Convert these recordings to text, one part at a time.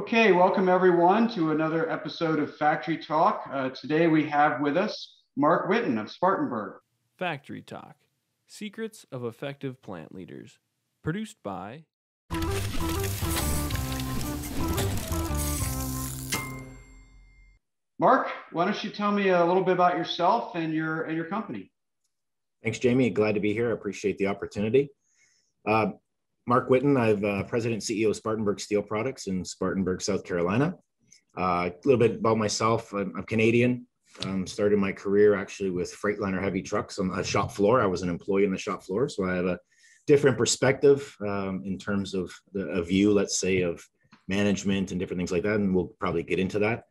Okay, welcome everyone to another episode of Factory Talk. Uh, today we have with us Mark Whitten of Spartanburg. Factory Talk Secrets of Effective Plant Leaders. Produced by Mark, why don't you tell me a little bit about yourself and your and your company? Thanks, Jamie. Glad to be here. I appreciate the opportunity. Uh, Mark Whitten, I'm uh, President CEO of Spartanburg Steel Products in Spartanburg, South Carolina. Uh, a little bit about myself. I'm, I'm Canadian. Um, started my career actually with Freightliner heavy trucks on the shop floor. I was an employee in the shop floor, so I have a different perspective um, in terms of the, a view, let's say, of management and different things like that. And we'll probably get into that.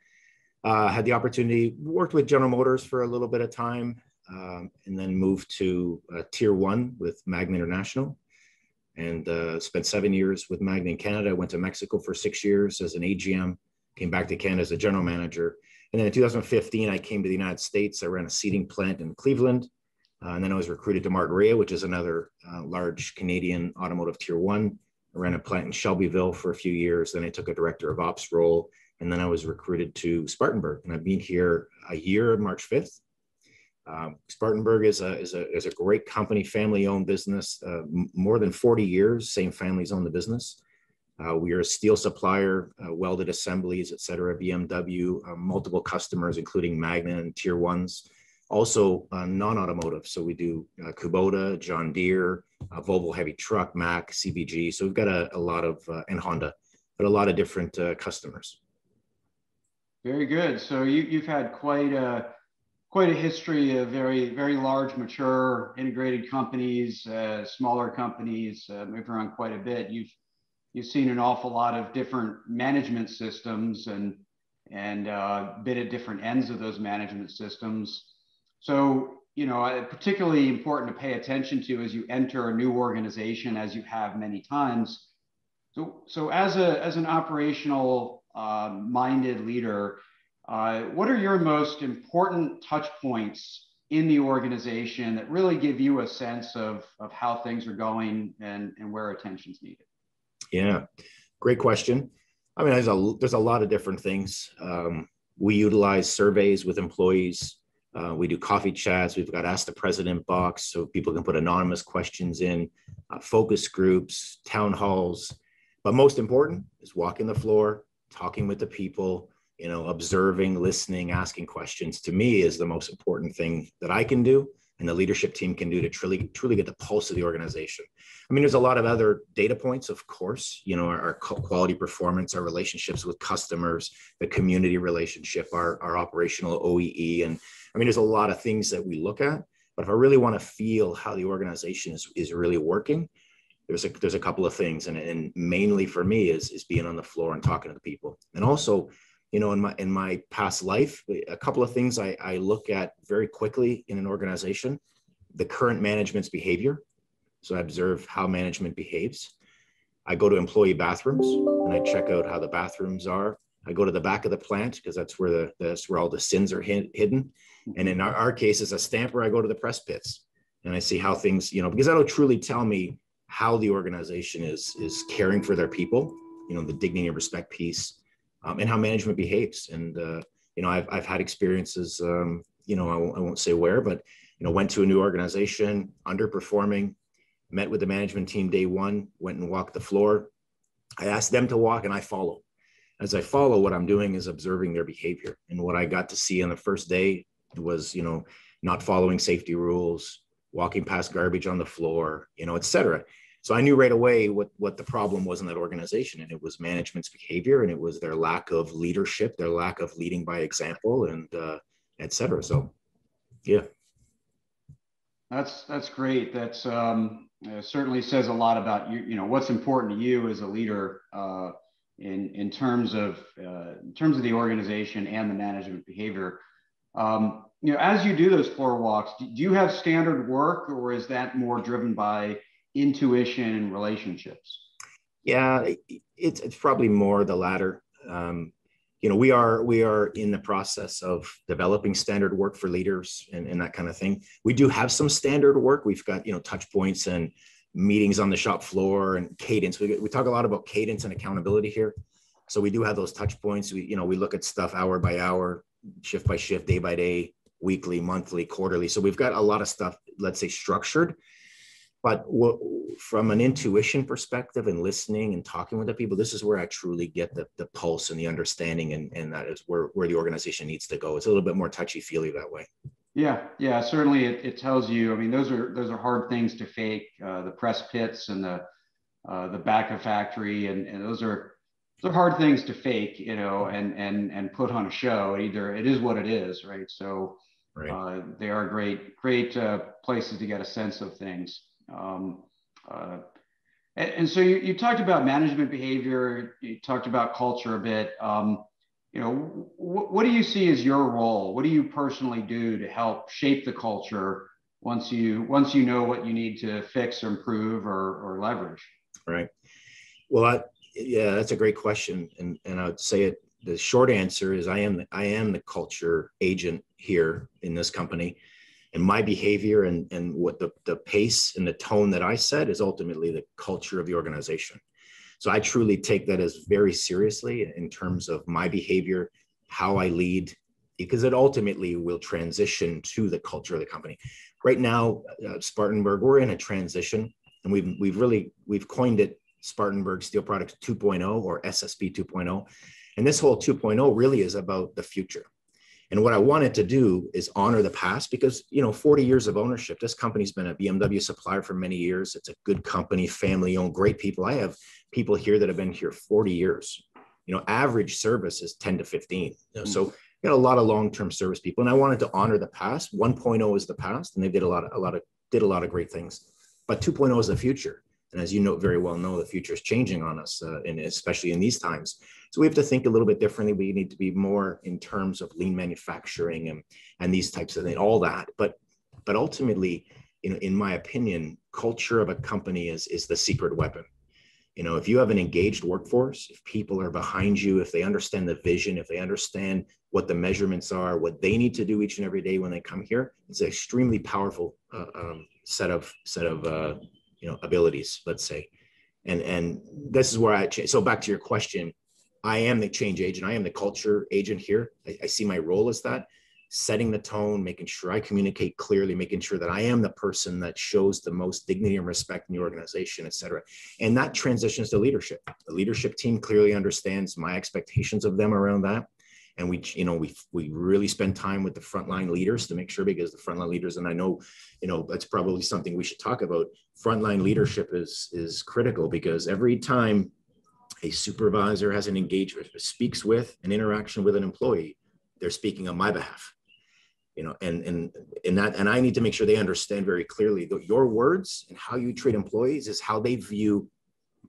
Uh, had the opportunity, worked with General Motors for a little bit of time, um, and then moved to uh, Tier One with Magna International and uh, spent seven years with Magna in Canada. I went to Mexico for six years as an AGM, came back to Canada as a general manager. And then in 2015, I came to the United States. I ran a seating plant in Cleveland. Uh, and then I was recruited to Martinrea, which is another uh, large Canadian automotive tier one. I ran a plant in Shelbyville for a few years. Then I took a director of ops role. And then I was recruited to Spartanburg. And I've been here a year, March 5th. Um, Spartanburg is a, is, a, is a great company, family owned business, uh, more than 40 years, same families own the business. Uh, we are a steel supplier, uh, welded assemblies, et cetera, BMW, uh, multiple customers, including Magna and tier ones. Also uh, non-automotive. So we do uh, Kubota, John Deere, Volvo heavy truck, Mack, CVG. So we've got a, a lot of, and Honda, but a lot of different customers. Very good. So you, you've had quite a, quite a history of very, very large, mature, integrated companies, uh, smaller companies, uh, moved around quite a bit. You've you've seen an awful lot of different management systems and and uh, been at different ends of those management systems. So you know, particularly important to pay attention to as you enter a new organization, as you have many times. So, so as a as an operational uh, minded leader, uh, what are your most important touch points in the organization that really give you a sense of, of how things are going and, and where attention's needed? Yeah, great question. I mean, there's a, there's a lot of different things. Um, we utilize surveys with employees. Uh, we do coffee chats. We've got Ask the President box so people can put anonymous questions in, uh, focus groups, town halls. But most important is walking the floor, talking with the people, you know observing listening asking questions to me is the most important thing that i can do and the leadership team can do to truly truly get the pulse of the organization. I mean there's a lot of other data points of course you know our, our quality performance our relationships with customers the community relationship our, our operational oee and i mean there's a lot of things that we look at but if i really want to feel how the organization is, is really working there's a there's a couple of things and, and mainly for me is is being on the floor and talking to the people. And also you know in my in my past life a couple of things I, I look at very quickly in an organization the current management's behavior. So i observe how management behaves. I go to employee bathrooms and i check out how the bathrooms are. I go to the back of the plant because that's where the that's where all the sins are hid, hidden. And in our, our case as a stamper i go to the press pits and i see how things you know because that'll truly tell me how the organization is is caring for their people you know the dignity and respect piece um, and how management behaves. And uh, you know, I've I've had experiences. Um, you know, I won't, I won't say where, but you know, went to a new organization, underperforming, met with the management team day one, went and walked the floor. I asked them to walk, and I follow. As I follow, what I'm doing is observing their behavior. And what I got to see on the first day was, you know, not following safety rules, walking past garbage on the floor, you know, et cetera. So I knew right away what what the problem was in that organization, and it was management's behavior, and it was their lack of leadership, their lack of leading by example, and uh, et cetera. So, yeah, that's that's great. That's um, certainly says a lot about you. You know what's important to you as a leader uh, in in terms of uh, in terms of the organization and the management behavior. Um, you know, as you do those floor walks, do you have standard work, or is that more driven by intuition and relationships? Yeah, it's it's probably more the latter. Um, you know, we are we are in the process of developing standard work for leaders and, and that kind of thing. We do have some standard work. We've got you know touch points and meetings on the shop floor and cadence. We, we talk a lot about cadence and accountability here. So we do have those touch points. We, you know, we look at stuff hour by hour, shift by shift, day by day, weekly, monthly, quarterly. So we've got a lot of stuff, let's say structured. But from an intuition perspective and listening and talking with the people, this is where I truly get the, the pulse and the understanding, and, and that is where, where the organization needs to go. It's a little bit more touchy feely that way. Yeah, yeah, certainly it, it tells you. I mean, those are those are hard things to fake. Uh, the press pits and the uh, the back of factory, and, and those are those are hard things to fake, you know, and and and put on a show. Either it is what it is, right? So right. Uh, they are great great uh, places to get a sense of things. Um, uh, and, and, so you, you talked about management behavior. You talked about culture a bit. Um, you know, wh- what do you see as your role? What do you personally do to help shape the culture once you once you know what you need to fix or improve or, or leverage? Right. Well, I, yeah, that's a great question, and and I would say it. The short answer is I am I am the culture agent here in this company, and my behavior and and what the the pace and the tone that I set is ultimately the culture of the organization. So I truly take that as very seriously in terms of my behavior, how I lead, because it ultimately will transition to the culture of the company. Right now, uh, Spartanburg, we're in a transition, and we've we've really we've coined it Spartanburg Steel Products 2.0 or SSP 2.0, and this whole 2.0 really is about the future. And what I wanted to do is honor the past because, you know, 40 years of ownership, this company's been a BMW supplier for many years. It's a good company, family owned, great people. I have people here that have been here 40 years. You know, average service is 10 to 15. You know, hmm. so you got a lot of long-term service people. And I wanted to honor the past. 1.0 is the past, and they did a lot of a lot of did a lot of great things. But 2.0 is the future. And as you know very well know, the future is changing on us, uh, and especially in these times. So we have to think a little bit differently. We need to be more in terms of lean manufacturing and and these types of things, all that. But but ultimately, you know, in my opinion, culture of a company is is the secret weapon. You know, if you have an engaged workforce, if people are behind you, if they understand the vision, if they understand what the measurements are, what they need to do each and every day when they come here, it's an extremely powerful uh, um, set of set of uh, you know abilities let's say. And and this is where i so back to your question i am the change agent. I am the culture agent here. I, I, see my role as that setting the tone making sure i communicate clearly making sure that i am the person that shows the most dignity and respect in the organization et cetera. And that transitions to leadership. The leadership team clearly understands my expectations of them around that and we you know we we really spend time with the frontline leaders to make sure because the frontline leaders and i know you know that's probably something we should talk about. Frontline leadership is is critical because every time a supervisor has an engagement speaks with an interaction with an employee they're speaking on my behalf. You know and and and that and i need to make sure they understand very clearly that your words and how you treat employees is how they view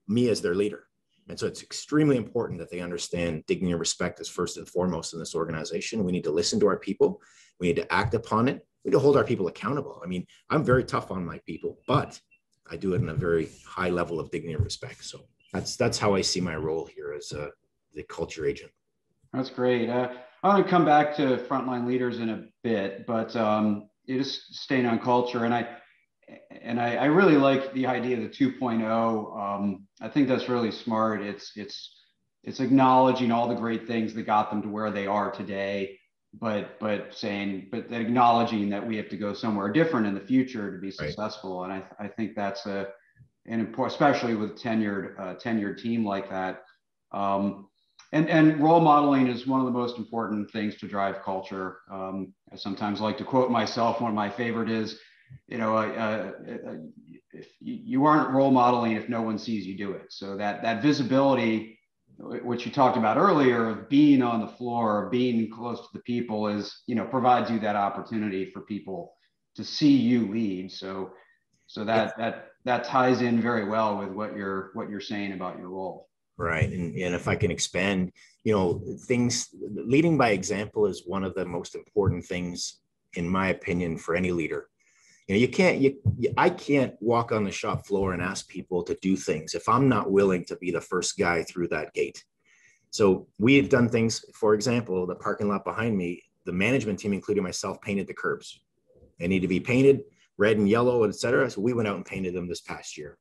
me as their leader and so it's extremely important that they understand dignity and respect is first and foremost in this organization. We need to listen to our people. We need to act upon it. We need to hold our people accountable. I mean, I'm very tough on my people, but I do it in a very high level of dignity and respect. So that's that's how I see my role here as a, the culture agent. That's great. Uh, I'm going to come back to frontline leaders in a bit, but um, is staying on culture, and I and I, I, really like the idea of the 2.0. Um, I think that's really smart. It's it's it's acknowledging all the great things that got them to where they are today, but but saying but acknowledging that we have to go somewhere different in the future to be successful. Right. And I, I think that's a an important, especially with tenured uh, tenured team like that. Um, and and role modeling is one of the most important things to drive culture. Um, I sometimes like to quote myself. One of my favorite is you know, uh, uh, if you aren't role modeling if no one sees you do it. So that that visibility, which you talked about earlier, of being on the floor, being close to the people, is you know provides you that opportunity for people to see you lead. So so that that that ties in very well with what you're what you're saying about your role. Right, and and if I can expand, you know, things leading by example is one of the most important things, in my opinion, for any leader you know you can't you, you, i can't walk on the shop floor and ask people to do things if i'm not willing to be the first guy through that gate so we have done things for example the parking lot behind me the management team including myself painted the curbs they need to be painted red and yellow etc so we went out and painted them this past year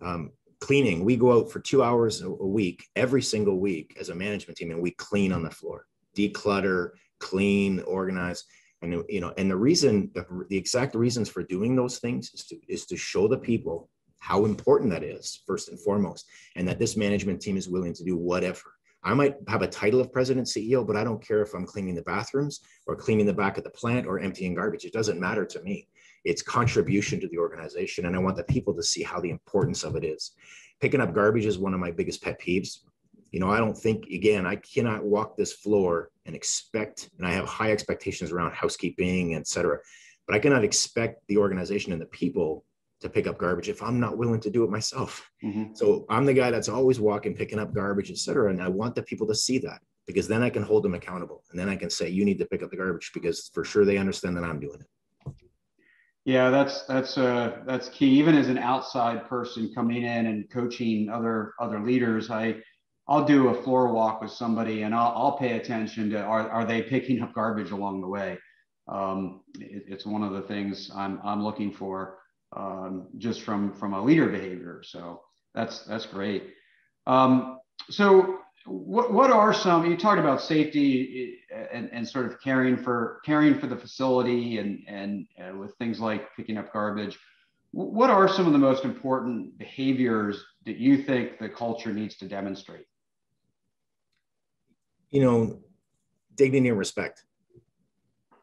um, cleaning. We go out for two hours a week, every single week as a management team, and we clean on the floor, declutter, clean, organize. And you know, and the reason, the exact reasons for doing those things is to is to show the people how important that is first and foremost, and that this management team is willing to do whatever. I might have a title of president CEO, but I don't care if I'm cleaning the bathrooms or cleaning the back of the plant or emptying garbage. It doesn't matter to me. It's contribution to the organization. And I want the people to see how the importance of it is. Picking up garbage is one of my biggest pet peeves. You know, I don't think, again, I cannot walk this floor and expect, and I have high expectations around housekeeping, et cetera, but I cannot expect the organization and the people to pick up garbage if I'm not willing to do it myself. Mm-hmm. So I'm the guy that's always walking, picking up garbage, et cetera. And I want the people to see that because then I can hold them accountable. And then I can say, you need to pick up the garbage because for sure they understand that I'm doing it. Yeah, that's that's uh that's key. Even as an outside person coming in and coaching other other leaders, I I'll do a floor walk with somebody and I'll, I'll pay attention to are, are they picking up garbage along the way? Um, it, it's one of the things I'm, I'm looking for um, just from, from a leader behavior. So that's, that's great. Um, so what, what are some, you talked about safety eh, and, and sort of caring for, caring for the facility and, and uh, with things like picking up garbage. What are some of the most important behaviors that you think the culture needs to demonstrate? You know, dignity and respect.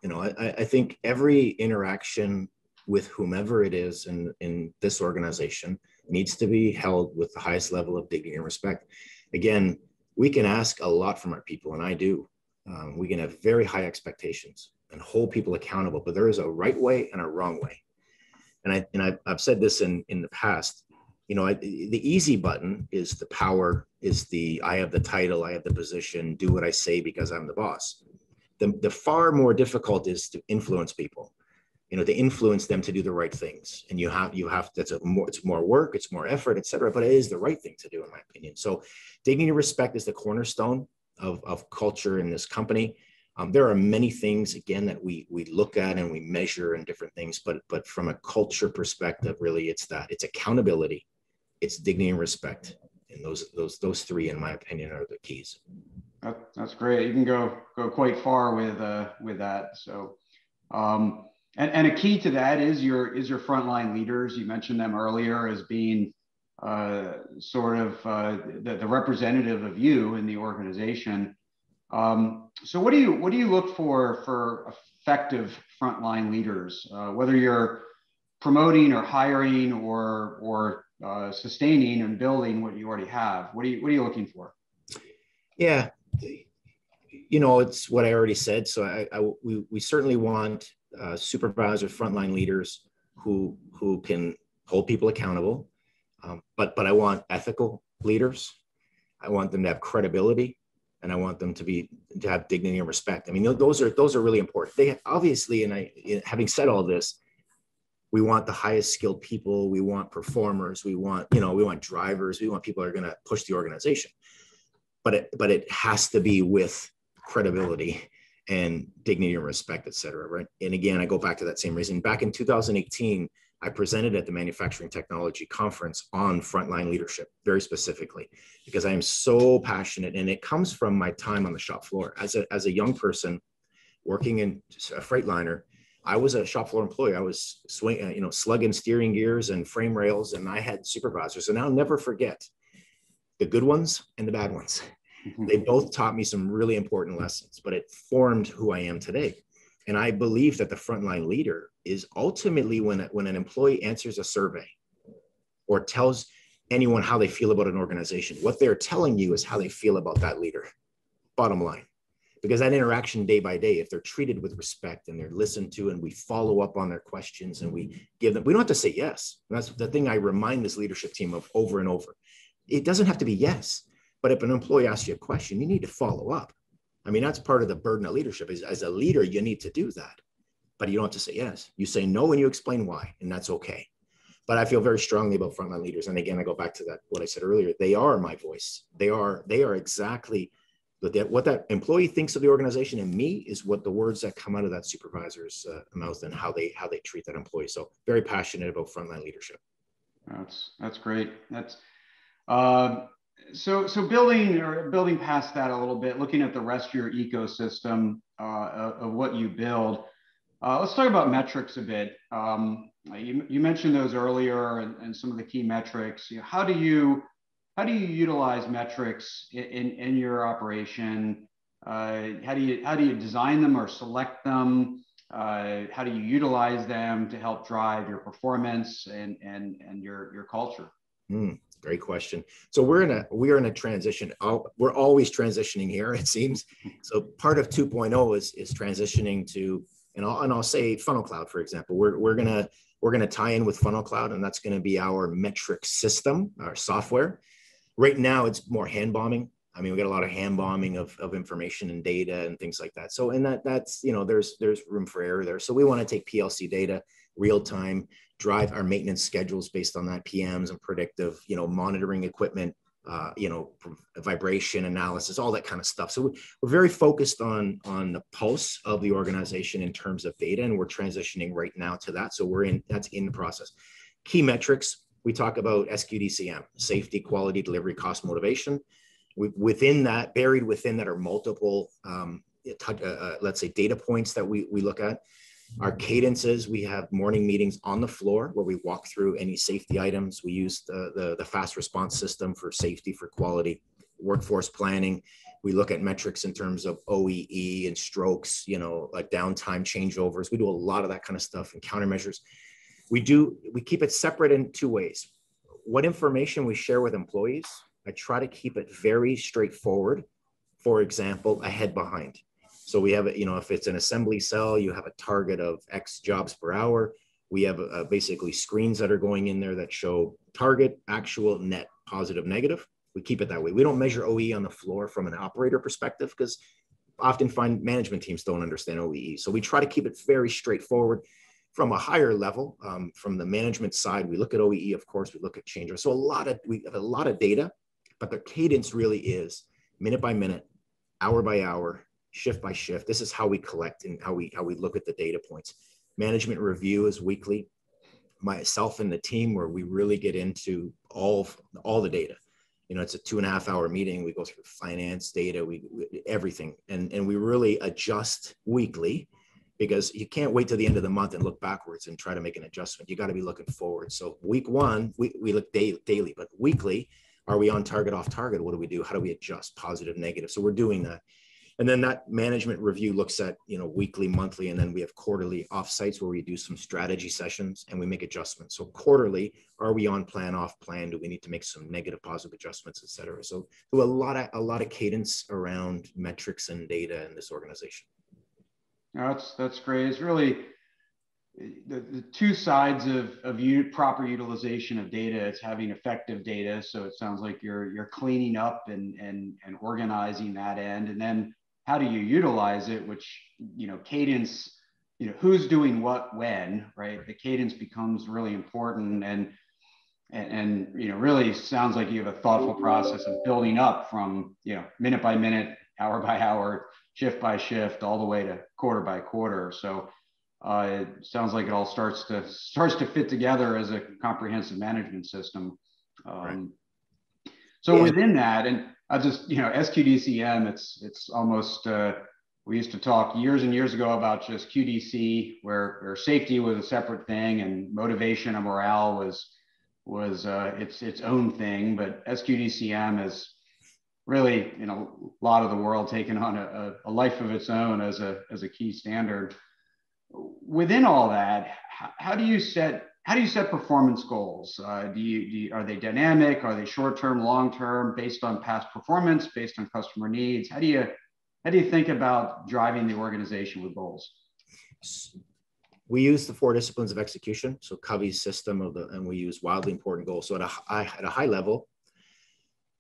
You know, I, I think every interaction with whomever it is in, in this organization needs to be held with the highest level of dignity and respect. Again, we can ask a lot from our people, and I do. Um, we can have very high expectations and hold people accountable, but there is a right way and a wrong way. And I and I've, I've said this in in the past you know, I, the easy button is the power, is the I have the title, I have the position, do what I say because I'm the boss. The, the far more difficult is to influence people, you know, to influence them to do the right things. And you have, you have, that's a more, it's more work, it's more effort, et cetera, but it is the right thing to do, in my opinion. So dignity respect is the cornerstone of, of culture in this company. Um, there are many things again that we we look at and we measure and different things, but but from a culture perspective, really, it's that it's accountability, it's dignity and respect. And those those those three, in my opinion, are the keys. That, that's great. You can go go quite far with uh, with that. So, um, and and a key to that is your is your frontline leaders. You mentioned them earlier as being uh, sort of uh, the, the representative of you in the organization. Um, so, what do you what do you look for for effective frontline leaders? Uh, whether you're promoting or hiring or or uh, sustaining and building what you already have? What are you What are you looking for? Yeah, you know, it's what I already said. So I, I we we certainly want uh, supervisors, frontline leaders who who can hold people accountable. Um, but but I want ethical leaders. I want them to have credibility, and I want them to be to have dignity and respect. I mean, those are those are really important. They obviously, and I, having said all this, we want the highest skilled people. We want performers. We want you know we want drivers. We want people that are going to push the organization. But it but it has to be with credibility and dignity and respect et cetera right? And again i go back to that same reason. Back in 2018 i presented at the manufacturing technology conference on frontline leadership very specifically because i am so passionate and it comes from my time on the shop floor. As a, as a young person working in a freightliner I was a shop floor employee. I was swing, uh, you know, slugging steering gears and frame rails, and I had supervisors. And I'll never forget the good ones and the bad ones. Mm-hmm. They both taught me some really important lessons, but it formed who I am today. And I believe that the frontline leader is ultimately when when an employee answers a survey or tells anyone how they feel about an organization, what they're telling you is how they feel about that leader. Bottom line because that interaction day by day if they're treated with respect and they're listened to and we follow up on their questions and we give them we don't have to say yes. And that's the thing i remind this leadership team of over and over. It doesn't have to be yes but if an employee asks you a question you need to follow up. I mean that's part of the burden of leadership is as a leader you need to do that but you don't have to say yes. You say no and you explain why and that's okay. But i feel very strongly about frontline leaders. And again i go back to that what i said earlier they are my voice. They are they are exactly but that what that employee thinks of the organization and me is what the words that come out of that supervisor's uh, mouth and how they how they treat that employee. So very passionate about frontline leadership. That's that's great. That's Uh, so, so building or building past that a little bit, looking at the rest of your ecosystem uh, of, what you build. Uh, let's talk about metrics a bit. Um, you, you mentioned those earlier and, and, some of the key metrics. You know, how do you how do you utilize metrics in, in, in your operation? Uh, how do you how do you design them or select them? Uh, how do you utilize them to help drive your performance and and and your your culture? Mm, great question. So we're in a we're in a transition. We're always transitioning here. It seems. So part of 2.0 is is transitioning to and I'll and I'll say Funnel Cloud for example. We're we're gonna we're gonna tie in with Funnel Cloud and that's gonna be our metric system, our software. Right now it's more hand bombing. I mean, we got a lot of hand bombing of, of information and data and things like that. So, and that that's you know, there's there's room for error there. So we want to take PLC data, real time, drive our maintenance schedules based on that PMs and predictive, you know, monitoring equipment, uh, you know, vibration analysis, all that kind of stuff. So we're very focused on on the pulse of the organization in terms of data, and we're transitioning right now to that. So we're in that's in the process. Key metrics we talk about SQDCM, safety, quality, delivery, cost, motivation. We, within that, buried within that, are multiple, um, uh, uh, let's say, data points that we we look at. Our cadences, we have morning meetings on the floor where we walk through any safety items. We use the, the, the fast response system for safety, for quality, workforce planning. We look at metrics in terms of OEE and strokes, you know, like downtime changeovers. We do a lot of that kind of stuff and countermeasures. We do, we keep it separate in two ways. What information we share with employees, I try to keep it very straightforward. For example, ahead behind. So we have, you know, if it's an assembly cell, you have a target of X jobs per hour. We have uh, basically screens that are going in there that show target, actual, net, positive, negative. We keep it that way. We don't measure OE on the floor from an operator perspective because often find management teams don't understand OEE. So we try to keep it very straightforward from a higher level. Um, from the management side, we look at OEE, of course, we look at change. So a lot of we have a lot of data, but the cadence really is minute by minute, hour by hour, shift by shift. This is how we collect and how we how we look at the data points. Management review is weekly. Myself and the team, where we really get into all all the data. You know, it's a two and a half hour meeting. We go through finance data, we, we everything, and and we really adjust weekly because you can't wait till the end of the month and look backwards and try to make an adjustment. You got to be looking forward. So week one, we, we look day, daily, but weekly, are we on target, off target? What do we do? How do we adjust positive, negative? So we're doing that and then that management review looks at you know weekly monthly and then we have quarterly offsites where we do some strategy sessions and we make adjustments so quarterly are we on plan off plan do we need to make some negative positive adjustments et cetera so do a lot of a lot of cadence around metrics and data in this organization that's that's great. It's really the, the two sides of, of proper utilization of data it's having effective data. So it sounds like you're you're cleaning up and and and organizing that end. And then how do you utilize it which you know cadence you know who's doing what when right. The cadence becomes really important. And and, and you know really sounds like you have a thoughtful process of building up from you know minute by minute hour by hour shift by shift all the way to quarter by quarter so uh, it sounds like it all starts to starts to fit together as a comprehensive management system um, right. so yeah. within that and I just, you know, SQDCM, it's it's almost uh, we used to talk years and years ago about just QDC, where where safety was a separate thing and motivation and morale was was uh, its its own thing. But SQDCM has really, you know, a lot of the world taken on a, a life of its own as a as a key standard. Within all that, how, how do you set how do you set performance goals? Uh, do, you, do you, are they dynamic? Are they short term, long term, based on past performance, based on customer needs? How do you how do you think about driving the organization with goals? We use the four disciplines of execution, so Covey's system of the, and we use wildly important goals. So at a at a high level,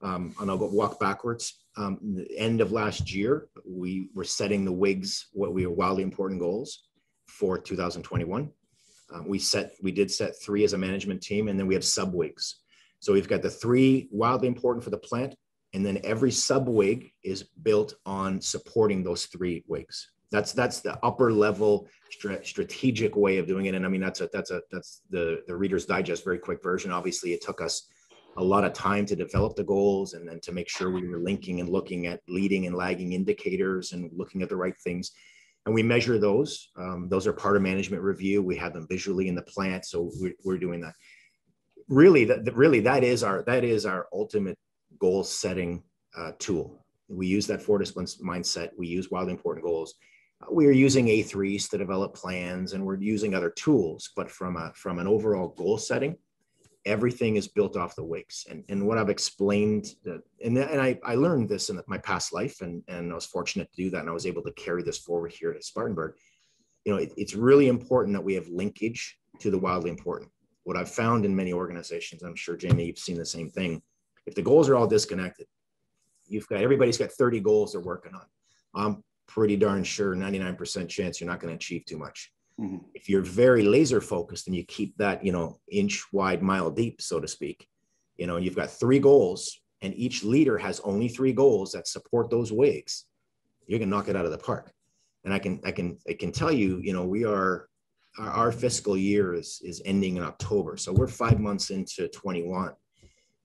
um, and I'll go walk backwards. Um, the end of last year, we were setting the WIGs, what we were wildly important goals for 2021 um, we set we did set three as a management team, and then we have sub wigs. So we've got the three wildly important for the plant, and then every sub wig is built on supporting those three wigs. That's that's the upper level strategic way of doing it. And I mean that's a that's a that's the the Reader's Digest very quick version. Obviously, it took us a lot of time to develop the goals and then to make sure we were linking and looking at leading and lagging indicators and looking at the right things. And we measure those. Um, those are part of management review. We have them visually in the plant so we're, we're doing that. Really that really that is our that is our ultimate goal setting uh, tool. We use that disciplines mindset. We use wildly important goals. We are using a3s to develop plans and we're using other tools but from a from an overall goal setting everything is built off the WIGs. And, and what I've explained, that, and, and I, I learned this in my past life, and, and I was fortunate to do that. And I was able to carry this forward here at Spartanburg. You know, it, it's really important that we have linkage to the wildly important. What I've found in many organizations, I'm sure Jamie, you've seen the same thing. If the goals are all disconnected, you've got everybody's got 30 goals they're working on. I'm pretty darn sure 99% chance you're not going to achieve too much Mm-hmm. If you're very laser focused and you keep that, you know, inch wide, mile deep, so to speak, you know, you've got three goals and each leader has only three goals that support those WIGs, you're gonna knock it out of the park. And I can, I can, I can tell you, you know, we are, our, our fiscal year is is ending in October, so we're five months into 21,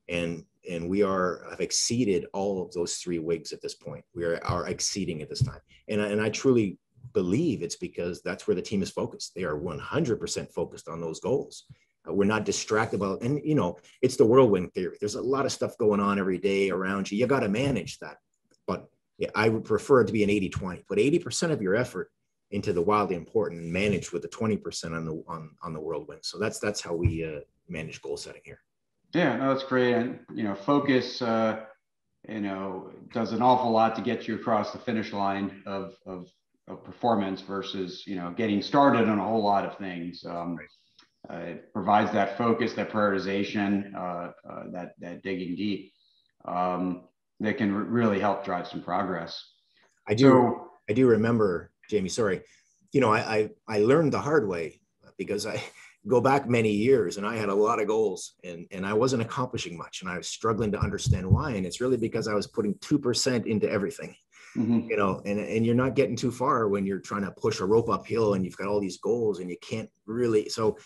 and and we are have exceeded all of those three WIGs at this point. We are, are exceeding at this time, and and I truly believe it's because that's where the team is focused. They are 100% focused on those goals. Uh, we're not distracted about, and you know, it's the whirlwind theory. There's a lot of stuff going on every day around you. You got to manage that. But yeah, I would prefer it to be an 80 20. Put 80% of your effort into the wildly important and manage with the 20% on the on, on the whirlwind. So that's that's how we uh, manage goal setting here. Yeah, no, that's great. And you know, focus uh, you know does an awful lot to get you across the finish line of of of performance versus you know getting started on a whole lot of things. Um, uh, it provides that focus, that prioritization, uh, uh, that that digging deep um, that can really help drive some progress. I do. So, I do remember, Jamie. Sorry, you know, I, I I learned the hard way because I go back many years and I had a lot of goals and and I wasn't accomplishing much and I was struggling to understand why. And it's really because I was putting two percent into everything mm-hmm. you know, and, and you're not getting too far when you're trying to push a rope uphill and you've got all these goals and you can't really. So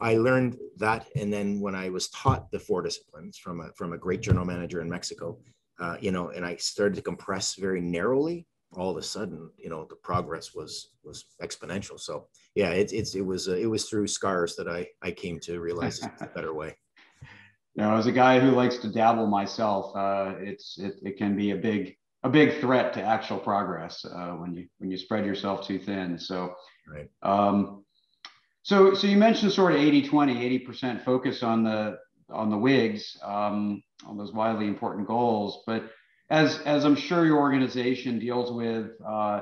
I learned that. And then when I was taught the four disciplines from a, from a great journal manager in Mexico, uh, you know, and I started to compress very narrowly, all of a sudden, you know, the progress was, was exponential. So yeah, it's, it's, it was, uh, it was through scars that I, I came to realize it's a better way. Now, as a guy who likes to dabble myself, uh, it's it, it can be a big a big threat to actual progress uh, when you when you spread yourself too thin. So, right. Um, so so you mentioned sort of 80 20 80 percent focus on the on the WIGs um, on those wildly important goals, but as as I'm sure your organization deals with, uh,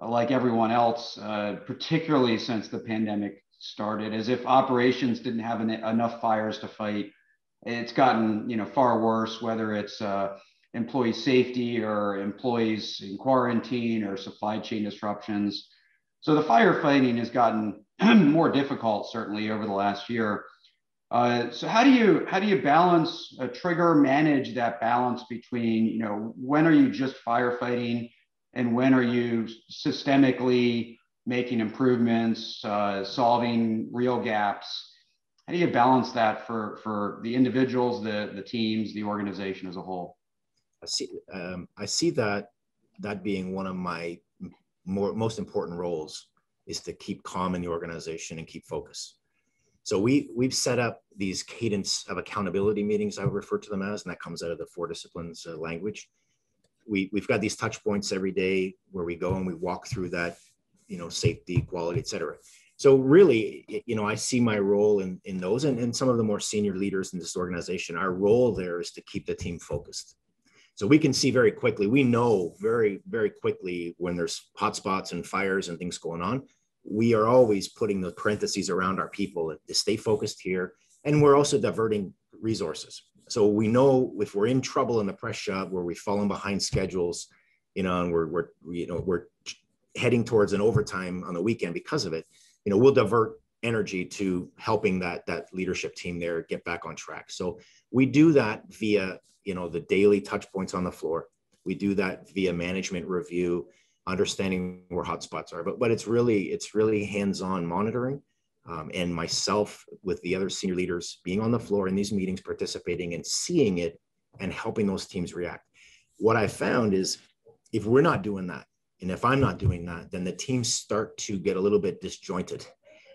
like everyone else, uh, particularly since the pandemic started, as if operations didn't have an, enough fires to fight. It's gotten you know far worse. Whether it's uh, employee safety or employees in quarantine or supply chain disruptions. So the firefighting has gotten more difficult certainly over the last year. Uh, so how do you how do you balance a trigger manage that balance between you know when are you just firefighting and when are you systemically making improvements uh, solving real gaps how do you balance that for for the individuals the the teams the organization as a whole I see um, I see that that being one of my more most important roles is to keep calm in the organization and keep focus. So we we've set up these cadence of accountability meetings. I refer to them as, and that comes out of the four disciplines uh, language. We we've got these touch points every day where we go and we walk through that, you know, safety, quality, et cetera. So really, you know, I see my role in in those, and, and some of the more senior leaders in this organization. Our role there is to keep the team focused so we can see very quickly, we know very, very quickly when there's hotspots and fires and things going on. We are always putting the parentheses around our people to stay focused here. And we're also diverting resources. So we know if we're in trouble in the press shop where we've fallen behind schedules, you know, and we're, we're you know, we're heading towards an overtime on the weekend because of it, you know, we'll divert energy to helping that that leadership team there get back on track. So we do that via you know the daily touch points on the floor. We do that via management review, understanding where hotspots are. But but it's really it's really hands-on monitoring um, and myself with the other senior leaders being on the floor in these meetings, participating and seeing it and helping those teams react. What I found is if we're not doing that, and if I'm not doing that, then the teams start to get a little bit disjointed.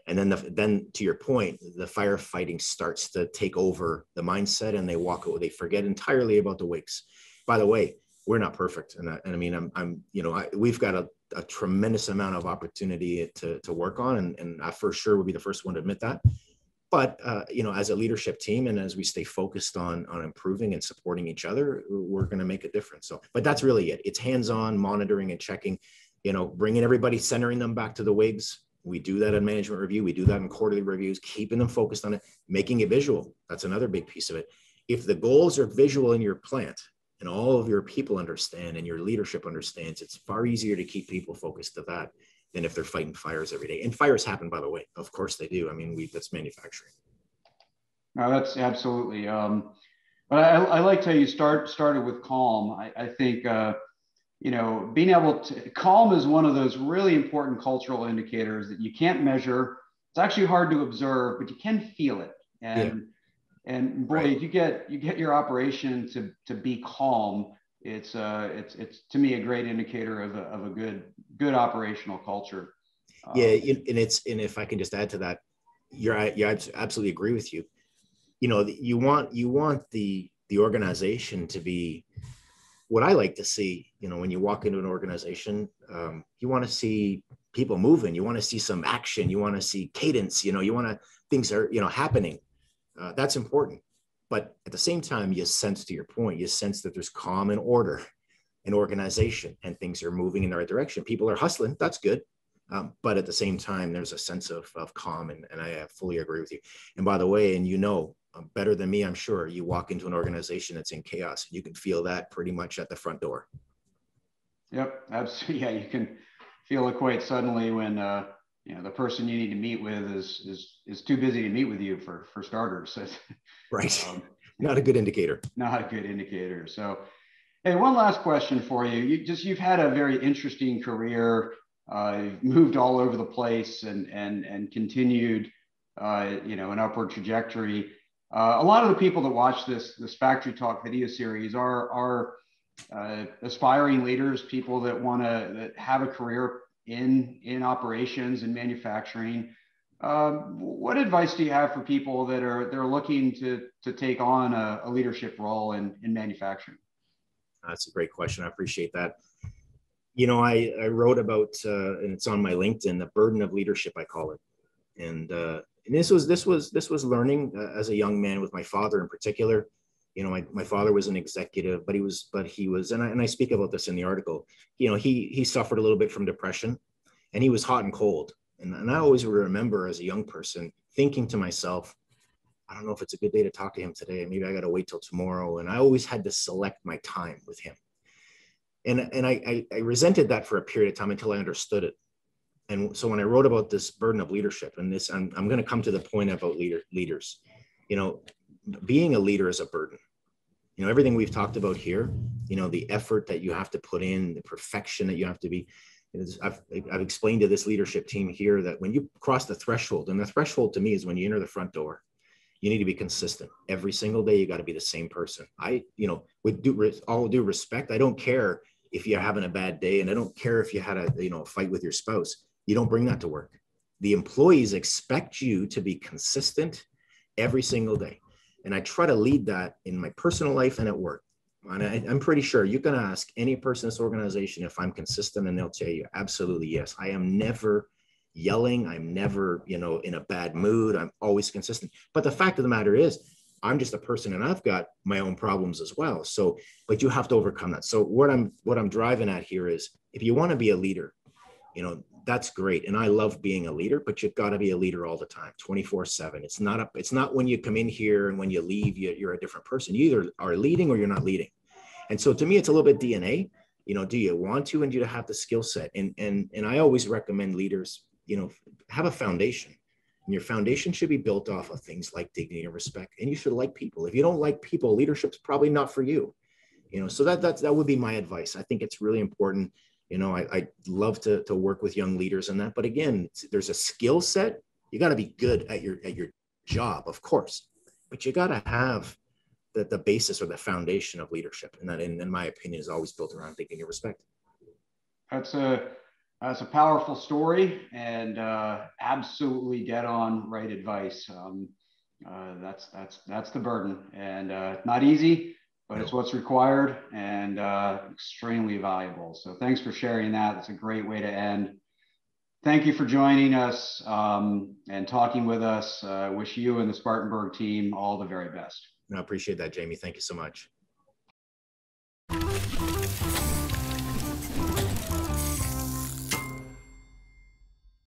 And then, the, then to your point, the firefighting starts to take over the mindset, and they walk away. They forget entirely about the wakes. By the way, we're not perfect, and I, and I mean, I'm, I'm, you know, I, we've got a, a tremendous amount of opportunity to to work on, and, and I for sure would be the first one to admit that but uh, you know as a leadership team and as we stay focused on on improving and supporting each other we're going to make a difference so but that's really it it's hands-on monitoring and checking you know bringing everybody centering them back to the wigs we do that in management review we do that in quarterly reviews keeping them focused on it making it visual that's another big piece of it if the goals are visual in your plant and all of your people understand and your leadership understands it's far easier to keep people focused to that than if they're fighting fires every day. And fires happen, by the way. Of course they do. I mean, we that's manufacturing. No, that's absolutely. Um, but I, I liked how you start started with calm. I, I think uh, you know being able to calm is one of those really important cultural indicators that you can't measure. It's actually hard to observe, but you can feel it. And yeah. and boy, right. if you get you get your operation to to be calm, it's uh it's it's to me a great indicator of a, of a good good operational culture yeah um, and it's and if i can just add to that you're i yeah, I absolutely agree with you you know you want you want the the organization to be what i like to see you know when you walk into an organization um, you want to see people moving you want to see some action you want to see cadence you know you want to things are you know happening uh, that's important but at the same time, you sense to your point, you sense that there's calm and order and organization and things are moving in the right direction. People are hustling. That's good. Um, but at the same time, there's a sense of, of calm. And, and I fully agree with you. And by the way, and you know, better than me, I'm sure you walk into an organization that's in chaos. You can feel that pretty much at the front door. Yep, absolutely. Yeah, you can feel it quite suddenly when uh, you know the person you need to meet with is is is too busy to meet with you for for starters. right. Um, not a good indicator. Not a good indicator. So, hey, one last question for you. You just you've had a very interesting career. Uh, you've moved all over the place and and and continued, uh, you know, an upward trajectory. Uh, a lot of the people that watch this this Factory Talk video series are are uh, aspiring leaders, people that want to have a career in in operations and manufacturing. Um, what advice do you have for people that are they're looking to to take on a, a leadership role in in manufacturing? That's a great question. I appreciate that. You know, I I wrote about uh, and it's on my LinkedIn the burden of leadership I call it, and uh, and this was this was this was learning uh, as a young man with my father in particular. You know my, my father was an executive but he was but he was and I, and I speak about this in the article. You know he he suffered a little bit from depression and he was hot and cold. And, and i always remember as a young person thinking to myself i don't know if it's a good day to talk to him today. Maybe i got to wait till tomorrow. And i always had to select my time with him. And and I, I i resented that for a period of time until i understood it and so when i wrote about this burden of leadership and this i'm, I'm going to come to the point about leader leaders. You know being a leader is a burden. You know everything we've talked about here you know the effort that you have to put in the perfection that you have to be I've, I've explained to this leadership team here that when you cross the threshold and the threshold to me is when you enter the front door you need to be consistent. Every single day you got to be the same person. I you know with due all due respect i don't care if you're having a bad day and i don't care if you had a you know a fight with your spouse you don't bring that to work the employees expect you to be consistent every single day and I try to lead that in my personal life and at work. And I, am pretty sure you can ask any person in this organization if I'm consistent, and they'll tell you absolutely yes. I am never yelling. I'm never, you know, in a bad mood. I'm always consistent. But the fact of the matter is, I'm just a person, and I've got my own problems as well. So, but you have to overcome that. So, what I'm what I'm driving at here is, if you want to be a leader, you know, that's great. And i love being a leader but you've got to be a leader all the time 24 7 it's not a it's not when you come in here and when you leave you, you're a different person. You either are leading or you're not leading. And so to me it's a little bit dna you know do you want to and do you have the skill set? And and and i always recommend leaders you know have a foundation. And your foundation should be built off of things like dignity and respect. And you should like people. If you don't like people leadership's probably not for you. You know so that that's that would be my advice. I think it's really important you know I, I love to, to work with young leaders on that but again there's a skill set You got to be good at your at your job, of course, but you got to have the, the basis or the foundation of leadership, and that, in, in my opinion, is always built around thinking of respect. That's a that's a powerful story and uh, absolutely dead on right advice. Um, uh, that's that's that's the burden and uh, not easy, but it's what's required and uh, extremely valuable. So thanks for sharing that. It's a great way to end. Thank you for joining us um, and talking with us. Uh, wish you and the Spartanburg team all the very best. I appreciate that, Jamie. Thank you so much.